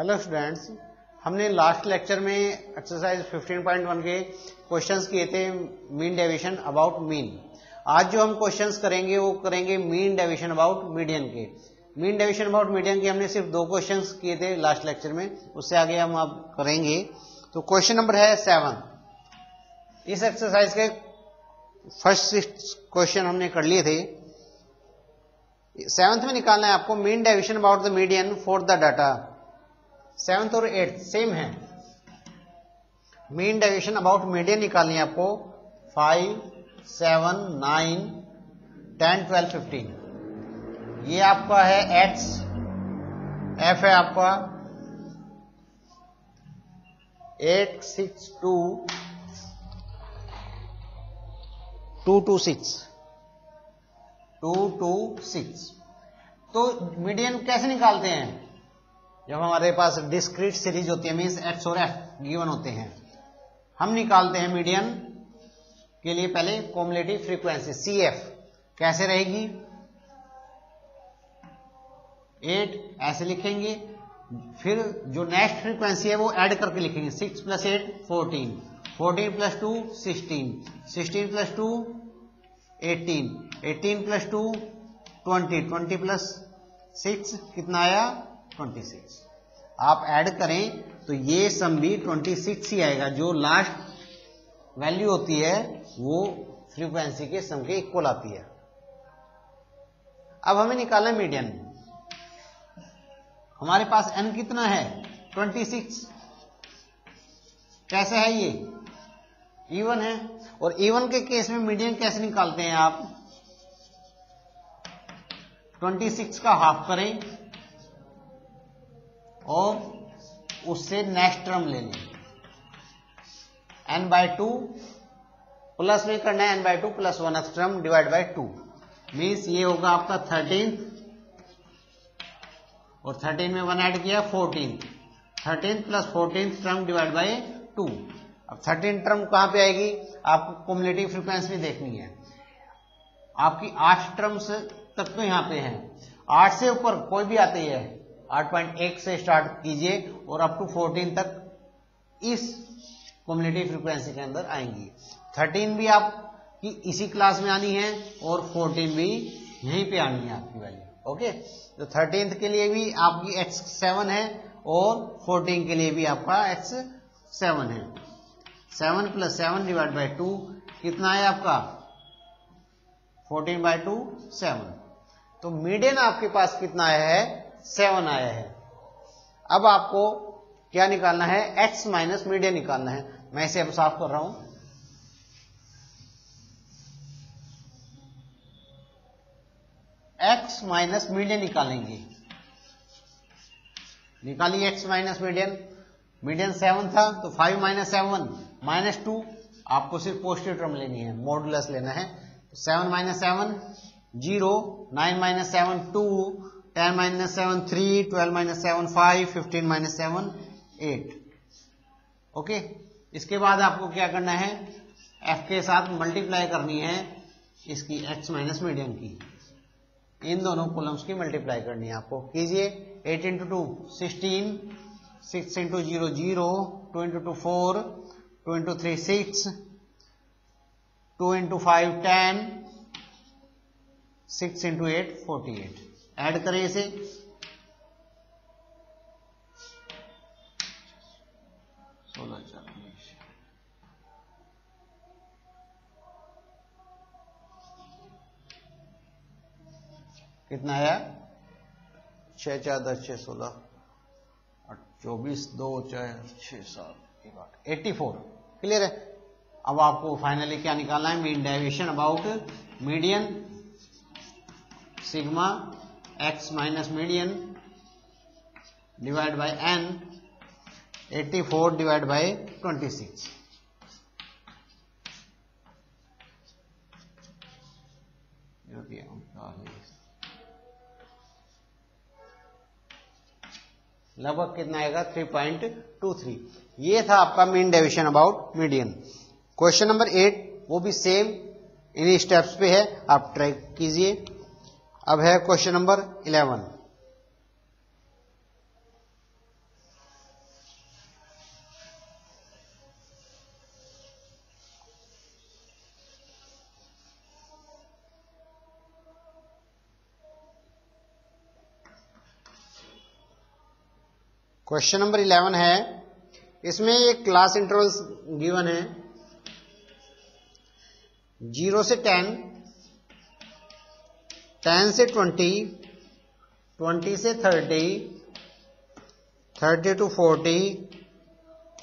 Hello students, हमने last lecture में exercise 15.1 के क्वेश्चंस किए थे मीन डेविएशन अबाउट मीन आज जो हम क्वेश्चंस करेंगे, वो करेंगे मीन डेविएशन अबाउट मीडियन के। मीन डेविएशन अबाउट मीडियन के हमने सिर्फ़ दो क्वेश्चंस किए थे लास्ट लेक्चर में, उससे आगे हम अब करेंगे। तो क्वेश्चन नंबर है सेवन इस एक्सरसाइज के फ़र्स्ट सिक्स क्वेश्चन हमने कर लिए थे। सेवंथ में निकालना है आपको mean deviation about the median for the data seventh और एट्थ सेम है। मीन डेविएशन अबाउट मीडियन निकालनी है आपको। Five seven nine ten twelve fifteen ये आपका है एक्स एफ़ है आपका। Eight six two two two six two two six तो मीडियन कैसे निकालते हैं? जब हमारे पास डिस्क्रीट सीरीज़ होती है मीन्स एक्स और एफ़ गिवन होते हैं, हम निकालते हैं मीडियन के लिए पहले कॉमुलेटिव फ्रीक्वेंसी सी एफ़ कैसे रहेगी? एट ऐसे लिखेंगे, फिर जो नेक्स्ट फ्रीक्वेंसी है वो ऐड करके लिखेंगे six plus eight fourteen fourteen plus two sixteen sixteen plus two eighteen eighteen plus two twenty twenty plus six कितना आया? 26 आप ऐड करें तो ये सम भी 26 ही आएगा. जो लास्ट वैल्यू होती है, वो फ्रीक्वेंसी के सम के इक्वल आती है. अब हमें निकालना मीडियन हमारे पास n कितना है? 26 कैसे है ये? इवन है. और इवन के केस में मीडियन कैसे निकालते हैं आप? 26 का हाफ़ करें. और उससे नेक्स्ट टर्म ले लें एन बाय टू प्लस में करना है N by two plus one X term divide by two means ये होगा आपका थर्टीन और थर्टीन में वन ऐड किया fourteen thirteen plus fourteen term divide by two अब थर्टीन टर्म कहाँ पे आएगी? आपको कॉमुलेटिव फ्रीक्वेंसी देखनी है। आपकी आठ टर्म्स तक तो यहाँ पे है। आठ से ऊपर कोई भी आती है। 8.1 से स्टार्ट कीजिए और अप टू 14 तक इस कम्युनिटी फ्रीक्वेंसी के अंदर आएँगी। 13 भी आपकी इसी क्लास में आनी है और 14 भी यहीं पे आनी है आपकी वैल्यू ओके तो थर्टीन के लिए भी आपकी एक्स सेवन है और फोर्टीन के लिए भी आपका एक्स सेवन है। Seven plus seven divide by two कितना है आपका? फोर्टीन बाय टू सेवन तो मीडियन आपके पास कितना है? सेवन आया है। अब आपको क्या निकालना है? एक्स माइनस मीडियन निकालना है। मैं इसे अब साफ़ कर रहा हूँ। एक्स माइनस मीडियन निकालेंगे। निकालिए X minus median median seven था तो five minus seven minus two आपको सिर्फ़ पॉजिटिव टर्म लेनी है मॉडुलस लेना है। Seven minus seven zero nine minus seven two ten minus seven three twelve minus seven five fifteen minus seven eight okay इसके बाद आपको क्या करना है? एफ़ के साथ मल्टीप्लाई करनी है इसकी एक्स माइनस मीडियम की। इन दोनों कॉलम्स की मल्टीप्लाई करनी है आपको। कीजिए eight into two sixteen six into zero zero two into two four two into three six two into five ten six into eight forty eight add करें इसे। सोलह चालीस कितना आया? छह चार दस छह सोलह। चौबीस, दो चार छह सात एट्टी फोर। क्लियर है? अब आपको फाइनली क्या निकालना है? Mean deviation about median sigma x minus median divided by n 84 divided by 26 लगभग कितना आएगा? 3.23 ये था आपका mean deviation about median question number eight वो भी सेम इन्हीं स्टेप्स पे है. आप ट्राई कीजिए. अब है question number eleven. Question number eleven है। इसमें एक क्लास इंटरवल्स गिवन है। ज़ीरो से टेन टेन से ट्वेंटी ट्वेंटी से thirty thirty to forty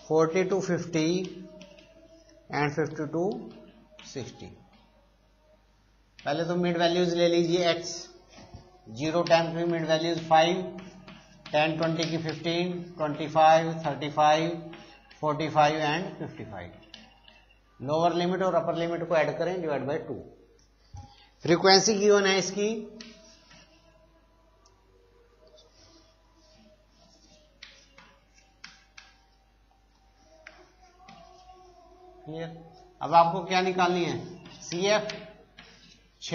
forty to fifty, and fifty to sixty. पहले तो मिड वैल्यूज़ ले लीजिए एक्स ज़ीरो टेन की mid values five, ten twenty की fifteen, twenty five, thirty five, forty five, and fifty five. Lower limit और upper limit को add करें, divide by two. Frequency given है इसकी। अब आपको क्या निकालनी है? सी एफ़ छ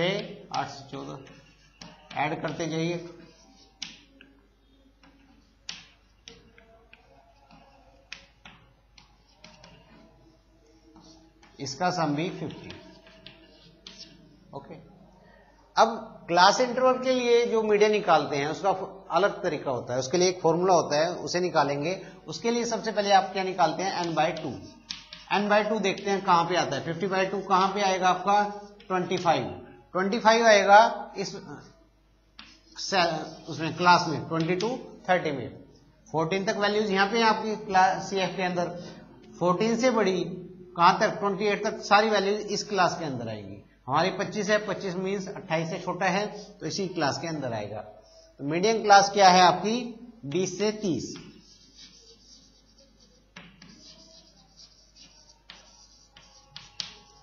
आठ से चौदह। ऐड करते जाइए। इसका सम भी 50 ओके अब क्लास इंटरवल के लिए जो मीडिया निकालते हैं, उसका अलग तरीका होता है। उसके लिए एक फॉर्मूला होता है, उसे निकालेंगे। उसके लिए सबसे पहले आप क्या निकालते हैं? N by two N by two देखते हैं कहाँ पे आता है। फिफ्टी बाय टू कहाँ पे आएगा आपका? ट्वेंटी फाइव ट्वेंटी फाइव आएगा इस उसमें क्लास में ट्वेंटी टू थर्टी में। फोर्टीन तक वैल्यूज़ यहाँ पे आपकी क्लास सी एफ़ के अंदर। फोर्टीन से बड़ी, कहाँ तक? ट्वेंटी एट तक सारी वैल्यूज़ इस क्लास के अंदर आएगी। हमारी 25 है 25 मीन्स 28 से छोटा है तो इसी क्लास के अंदर आएगा। तो मीडियम क्लास क्या है आपकी? 20 से 30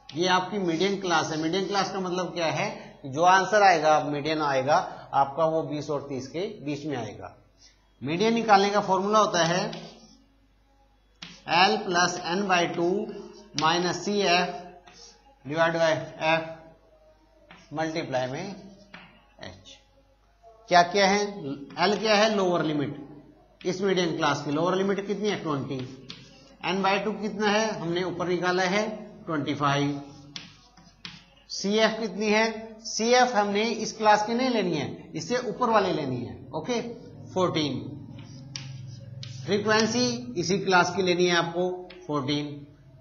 ये आपकी मीडियम क्लास है। मीडियम क्लास का मतलब क्या है? जो आंसर आएगा मीडियम आएगा, आपका वो 20 और 30 के बीच में आएगा। मीडियम निकालने का फॉर्मूला होता है L plus N by two minus C F divide by F multiply में एच क्या क्या है? एल क्या है? लोअर लिमिट इस मीडियम क्लास की लोअर लिमिट कितनी है? ट्वेंटी एन बाई टू कितना है? हमने ऊपर निकाला है ट्वेंटी फाइव सी एफ़ कितनी है? सी एफ़ हमने इस क्लास की नहीं लेनी है, इससे ऊपर वाली लेनी है ओके फोर्टीन फ्रीक्वेंसी इसी क्लास की लेनी है आपको फोर्टीन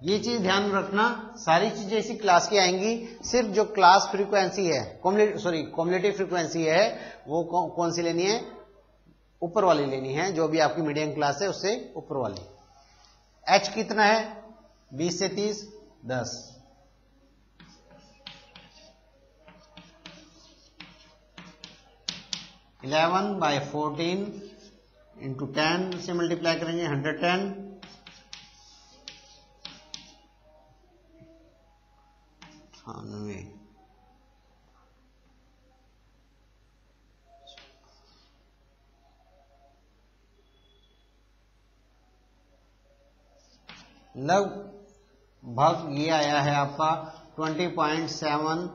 ये चीज़ ध्यान रखना सारी चीज़ें इसी क्लास की आएँगी। सिर्फ़ जो क्लास फ्रीक्वेंसी है सॉरी कॉम्युलेटिव फ्रीक्वेंसी है वो कौन, कौन सी लेनी है? ऊपर वाली लेनी है जो भी आपकी मीडियम क्लास है उससे ऊपर वाली। एच कितना है? 20 से तीस दस। इलेवन बाय 14 इंटू टेन से मल्टीप्लाई करेंगे 110 अट्ठानवे नव भाग ये आया है आपका twenty point seven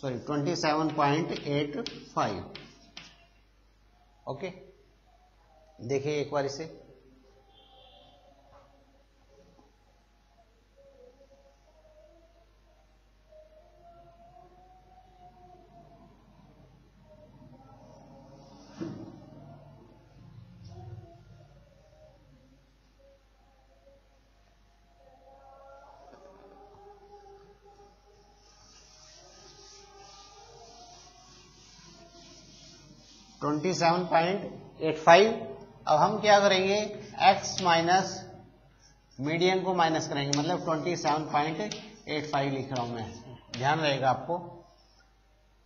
sorry twenty seven point eight five okay देखिए एक बार इसे। Twenty seven point eight five अब हम क्या करेंगे? X माइनस मीडियन को माइनस करेंगे मतलब twenty seven point eight five लिख रहा हूँ मैं। ध्यान रहेगा आपको।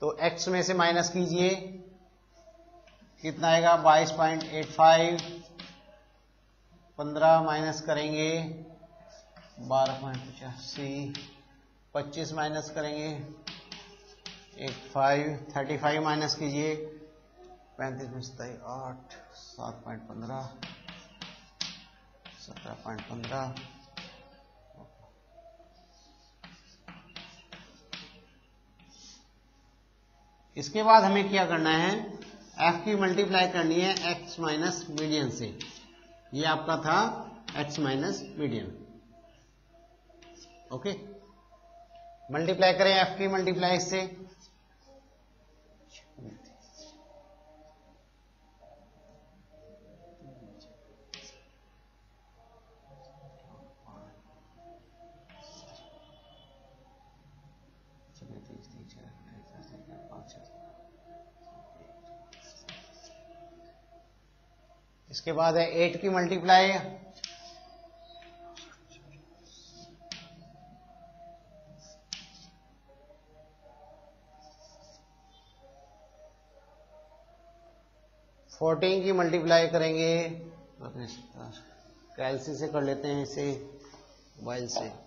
तो x में से माइनस कीजिए। कितना आएगा? बाईस पॉइंट एट फाइव। पंद्रह माइनस करेंगे। बारह पॉइंट पचासी। पच्चीस माइनस करेंगे। Eight five. Thirty five minus कीजिए। पैंतीस में सताई आठ सात पॉइंट पंद्रह, सत्रह पॉइंट पंद्रह। इसके बाद हमें क्या करना है? एफ़ की मल्टीप्लाई करनी है एक्स माइनस मीडियन से। ये आपका था X minus median okay multiply करें एफ़ की मल्टीप्लाई से। इसके बाद है एट की मल्टीप्लाई फोर्टीन की मल्टीप्लाई करेंगे। अपने कैलसी से कर लेते हैं इसे मोबाइल से।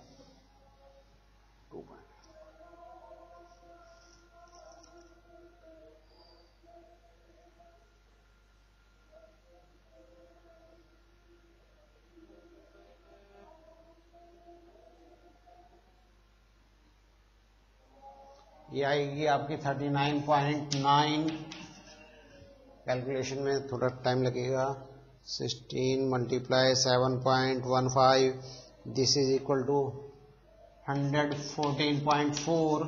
ये आएगी आपकी thirty nine point nine. Calculation में थोड़ा टाइम लगेगा। Sixteen multiply seven point one five. This is equal to hundred fourteen point four.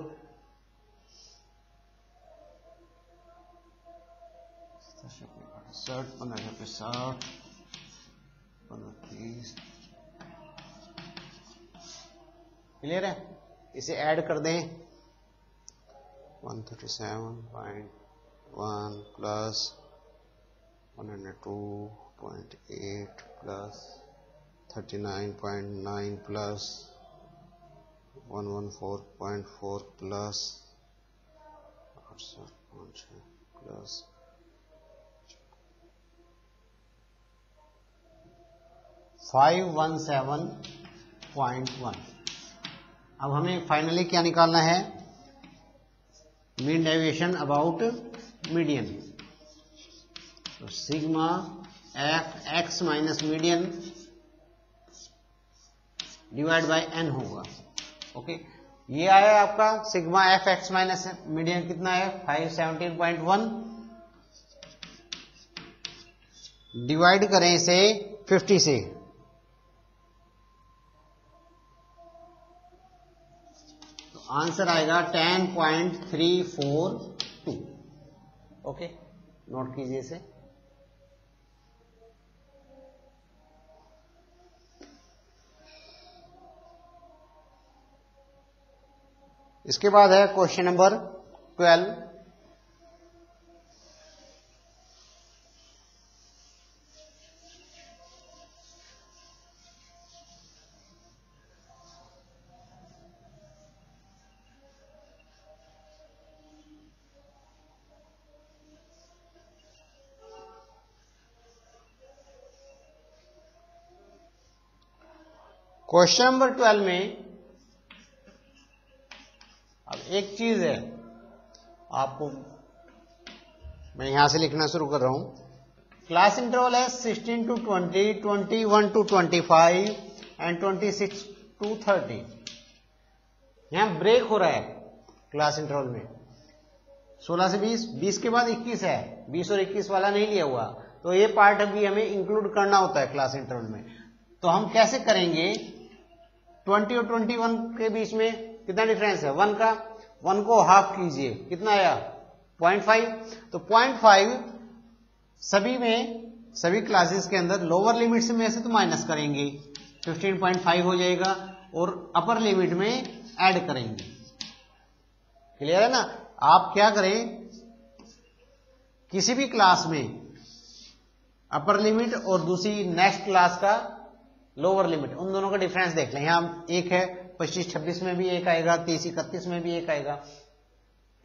साठ पंद्रह पे साठ। पंद्रह तीस। क्लियर है? इसे ऐड कर दें। 137.1 plus 102.8 plus 39.9 plus 114.4 plus plus five one seven point one अब हमें फाइनली क्या निकालना है? Mean deviation about median. So, sigma f x minus divide by N होगा। ओके ये आया आपका sigma F X minus median कितना है? Five seventeen point one divide करें इसे फिफ्टी से। आंसर आएगा ten point three four two. Okay, note कीजिए इसे। इसके बाद है question number twelve. Question number twelve में अब एक चीज़ है। आपको मैं यहाँ से लिखना शुरू कर रहा हूँ। क्लास इंटरवल है 16 टू 20, 21 टू 25 एंड 26 टू 30 यहाँ ब्रेक हो रहा है क्लास इंटरवल में। 16 से 20, 20 के बाद 21 है। 20 और 21 वाला नहीं लिया हुआ। तो ये पार्ट अभी हमें इंक्लूड करना होता है क्लास इंटरवल में। तो हम कैसे करेंगे? ट्वेंटी और ट्वेंटी वन के बीच में कितना डिफरेंस है? वन का? वन को हाफ़ कीजिए। कितना आया? पॉइंट फाइव तो पॉइंट फाइव सभी में, सभी क्लासेस के अंदर लोअर लिमिट से में से तो माइनस करेंगे। फिफ्टीन पॉइंट फाइव हो जाएगा और अपर लिमिट में ऐड करेंगे। क्लियर है ना? आप क्या करें? किसी भी क्लास में अपर लिमिट और दूसरी नेक्स्ट क्लास का लोअर लिमिट उन दोनों का डिफरेंस देख लें। यहाँ एक है, पच्चीस, छब्बीस में भी एक आएगा, तीस, इकतीस में भी एक आएगा।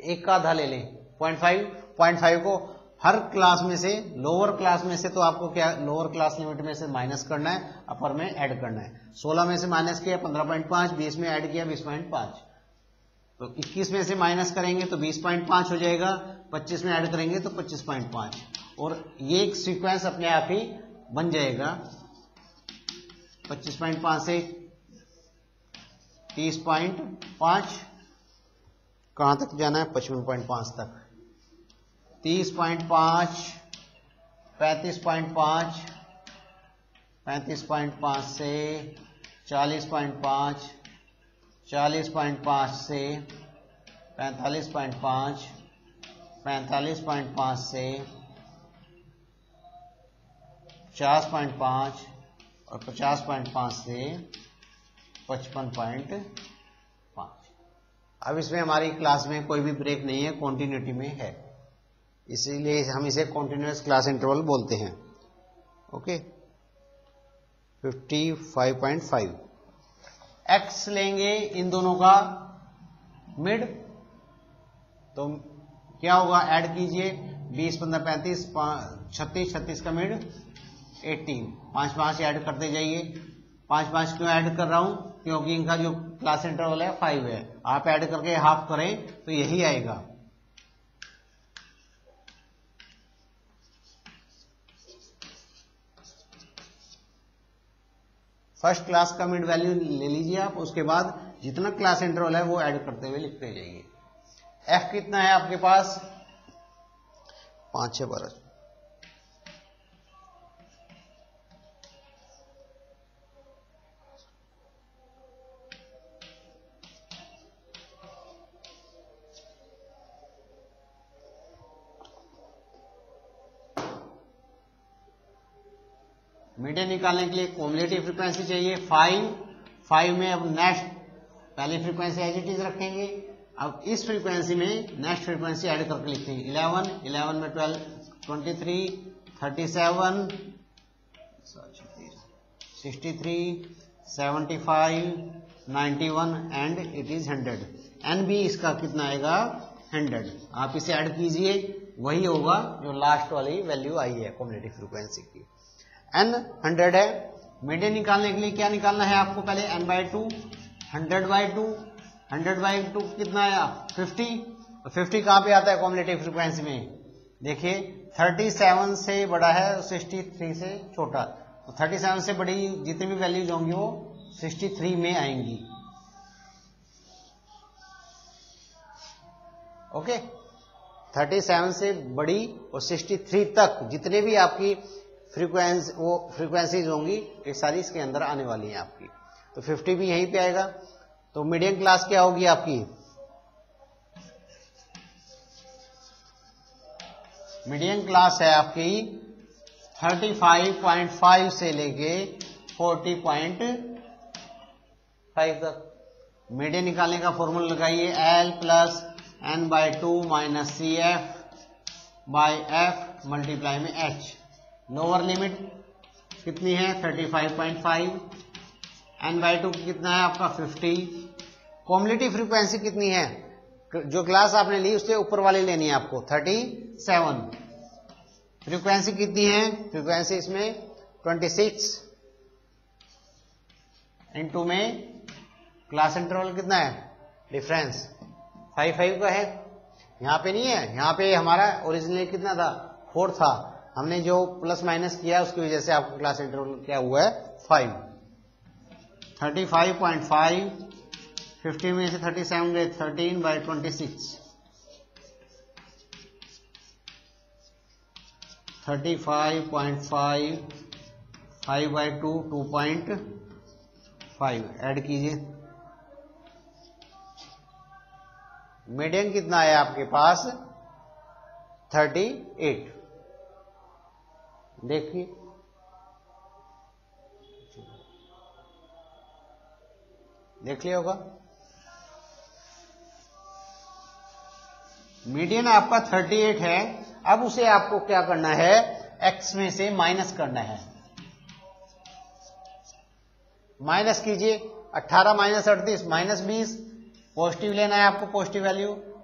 एक का आधा ले लें पॉइंट फाइव पॉइंट फाइव को हर क्लास में से लोअर क्लास में से तो आपको क्या लोअर क्लास लिमिट में से माइनस करना है अपर में ऐड करना है। सोलह में से माइनस किया, पंद्रह पॉइंट पाँच, बीस में ऐड किया, बीस पॉइंट पाँच। तो इक्कीस में से माइनस करेंगे तो बीस पॉइंट पाँच हो जाएगा, पच्चीस में ऐड करेंगे तो पच्चीस पॉइंट पाँच। और ये एक सीक्वेंस अपने आप ही बन जाएगा। पच्चीस पॉइंट पाँच से तीस पॉइंट पाँच। कहाँ तक जाना है? पचपन पॉइंट पाँच तक। तीस पॉइंट पाँच, पैंतीस पॉइंट पाँच, पैंतीस पॉइंट पाँच से चालीस पॉइंट पाँच, चालीस पॉइंट पाँच से पैंतालीस पॉइंट पाँच, पैंतालीस पॉइंट पाँच से पचास पॉइंट पाँच और पचास पॉइंट पाँच से पचपन पॉइंट पाँच। अब इसमें हमारी क्लास में कोई भी ब्रेक नहीं है कॉन्टिन्यूटी में है। इसीलिए हम इसे कॉन्टिन्यूस क्लास इंटरवल बोलते हैं। ओके? 55.5 एक्स लेंगे इन दोनों का मिड तो क्या होगा? ऐड कीजिए। 20 पंद्रह पैंतीस छत्तीस छत्तीस का मिड 18 पाँच पाँच ऐड करते जाइए। पाँच पाँच क्यों ऐड कर रहा हूँ? क्योंकि इनका जो क्लास इंटरवल है फाइव है। आप ऐड करके हाफ़ करें तो यही आएगा। फ़र्स्ट क्लास का मिड वैल्यू ले लीजिए आप, उसके बाद जितना क्लास इंटरवल है, वो ऐड करते हुए लिखते जाइए। एफ़ कितना है आपके पास? पाँच छह बारह। मीडियन निकालने के लिए कॉमुलेटिव फ्रीक्वेंसी चाहिए फाइव फाइव में अब नेक्स्ट पहली फ्रीक्वेंसी एज इट इज़ रखेंगे। अब इस फ्रीक्वेंसी में नेक्स्ट फ्रीक्वेंसी ऐड करके लिखेंगे इलेवन इलेवन में twelve twenty three thirty seven sixty three seventy five ninety one and it is hundred N B इसका कितना आएगा? हंड्रेड आप इसे ऐड कीजिए, वही होगा जो लास्ट वाली वैल्यू आई है कॉम्युनिटी फ्रीक्वेंसी की। एन हंड्रेड है। मीडियन निकालने के लिए क्या निकालना है आपको पहले? N by two hundred by two hundred by two कितना आया? फिफ्टी फिफ्टी कहाँ पे आता है कॉम्युलेटिव फ्रिक्वेंसी में? देखिए थर्टी सेवन से बड़ा है सिक्सटी थ्री से छोटा। तो थर्टी सेवन से बड़ी जितनी भी वैल्यूज़ होंगी वो सिक्सटी थ्री में आएँगी। ओके थर्टी सेवन से बड़ी और सिक्सटी थ्री तक जितने भी आपकी फ्रीक्वेंसी, वो फ्रीक्वेंसीज होंगी ये सारी इसके अंदर आने वाली हैं आपकी। तो 50 भी यहीं पे आएगा। तो मीडियम क्लास क्या होगी आपकी? मीडियम क्लास है आपकी 35.5 से लेके 40.5 तक। मीडियम निकालने का फॉर्मूला लगाइए L plus N by two minus C F by F multiply में एच लोअर लिमिट कितनी है? 35.5 एन बाई टू कितना है आपका? 50 कॉम्युनिटी फ्रीक्वेंसी कितनी है? जो क्लास आपने ली, उससे ऊपर वाली लेनी है आपको 37 फ्रीक्वेंसी कितनी है? फ्रीक्वेंसी इसमें 26 इनटू में क्लास इंटरवल कितना है? डिफरेंस फाइव फाइव का है। यहाँ पे नहीं है। यहाँ पे हमारा ओरिजिनल कितना था? फोर था। हमने जो प्लस माइनस किया उसकी वजह से आपको क्लास इंटरवल क्या हुआ है? Five thirty five point five fifty में से थर्टी सेवन गए thirteen by twenty six thirty five point five five by two two point five add कीजिए. मीडियम कितना है आपके पास? थर्टी एट देखिए। देख लिया होगा। मीडियन आपका 38 है। अब उसे आपको क्या करना है? X में से माइनस करना है। माइनस कीजिए। 18 माइनस अड़तीस माइनस बीस। पॉजिटिव लेना है आपको पॉजिटिव वैल्यू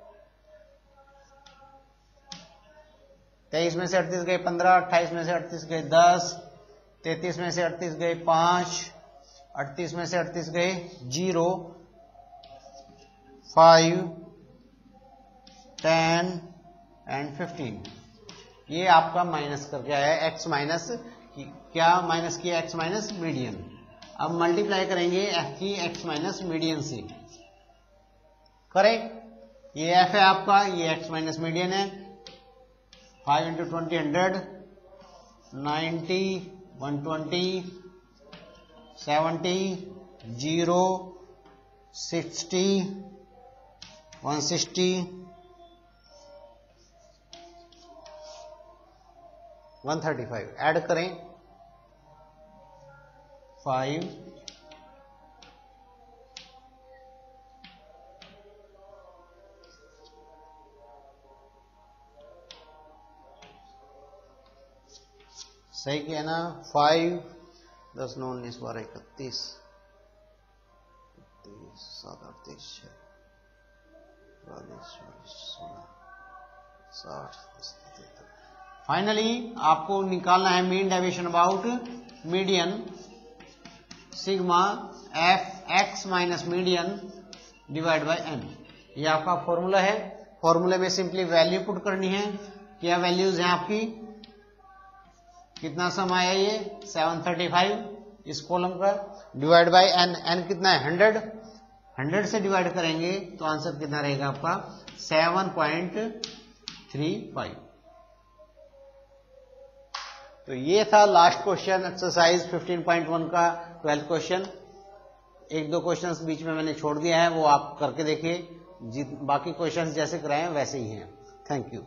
तेईस में से अड़तीस गए पंद्रह, अट्ठाईस में से अड़तीस गए दस, तैतीस में से अड़तीस गए पाँच, अड़तीस में से अड़तीस गए zero, five, ten, and fifteen. ये आपका माइनस करके आया एक्स माइनस, क्या माइनस किया एक्स माइनस मीडियन? अब मल्टीप्लाई करेंगे एफ़ की एक्स माइनस मीडियन से। करें। ये एफ़ है आपका, ये एक्स माइनस मीडियन है। 5 into 20 100 90 120 70 0 60 160 135 ऐड करें। 5 सही किया ना? फाइव दस नौ उन्नीस बारह इकतीस। इकतीस, सात तेईस छः फाइनली आपको निकालना है mean deviation about median sigma F X minus median divide by N ये आपका फॉर्मूला है। फॉर्मूले में सिंपली वैल्यू पुट करनी है। क्या वैल्यूज़ हैं आपकी? कितना सम आया ये? 735 इस कॉलम का डिवाइड बाय एन एन कितना है? 100 100 से डिवाइड करेंगे तो आंसर कितना रहेगा आपका? 7.35 तो ये था लास्ट क्वेश्चन एक्सरसाइज 15.1 का ट्वेल्थ क्वेश्चन एक दो क्वेश्चंस बीच में मैंने छोड़ दिया है, वो आप करके देखिए। बाकी क्वेश्चंस जैसे कराए, वैसे ही हैं। Thank you